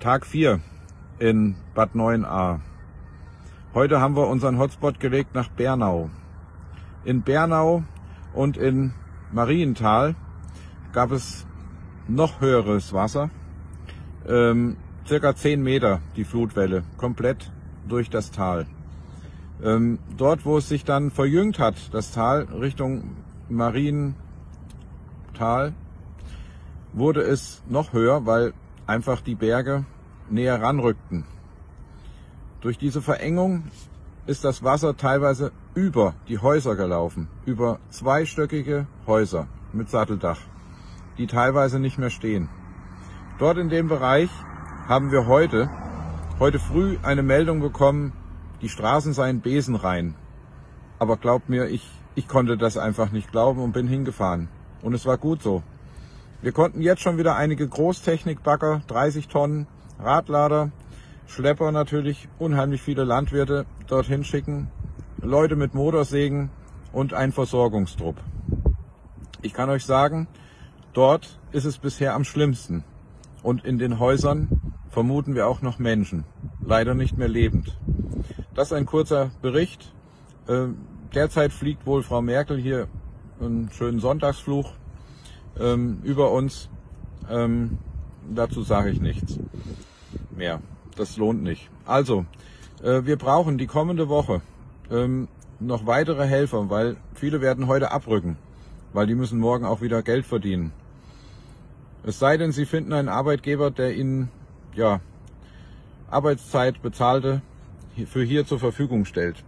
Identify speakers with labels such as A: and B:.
A: Tag 4 in Bad 9a. Heute haben wir unseren Hotspot gelegt nach Bernau. In Bernau und in Marienthal gab es noch höheres Wasser. Ähm, circa 10 Meter die Flutwelle, komplett durch das Tal. Ähm, dort, wo es sich dann verjüngt hat, das Tal Richtung Marienthal, wurde es noch höher, weil einfach die Berge näher ranrückten. Durch diese Verengung ist das Wasser teilweise über die Häuser gelaufen, über zweistöckige Häuser mit Satteldach, die teilweise nicht mehr stehen. Dort in dem Bereich haben wir heute, heute früh eine Meldung bekommen, die Straßen seien besenrein. Aber glaubt mir, ich, ich konnte das einfach nicht glauben und bin hingefahren. Und es war gut so. Wir konnten jetzt schon wieder einige Großtechnikbagger, 30 Tonnen, Radlader, Schlepper natürlich, unheimlich viele Landwirte dorthin schicken, Leute mit Motorsägen und ein Versorgungstrupp. Ich kann euch sagen, dort ist es bisher am schlimmsten. Und in den Häusern vermuten wir auch noch Menschen, leider nicht mehr lebend. Das ist ein kurzer Bericht. Ähm, derzeit fliegt wohl Frau Merkel hier einen schönen Sonntagsfluch ähm, über uns. Ähm, dazu sage ich nichts mehr. Das lohnt nicht. Also, äh, wir brauchen die kommende Woche ähm, noch weitere Helfer, weil viele werden heute abrücken, weil die müssen morgen auch wieder Geld verdienen. Es sei denn, sie finden einen Arbeitgeber, der ihnen ja Arbeitszeit bezahlte für hier zur Verfügung stellt.